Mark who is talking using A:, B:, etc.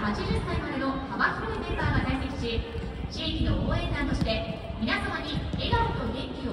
A: 80歳までの幅広いメンバーが在籍し地域の応援団として皆様に笑顔と元気を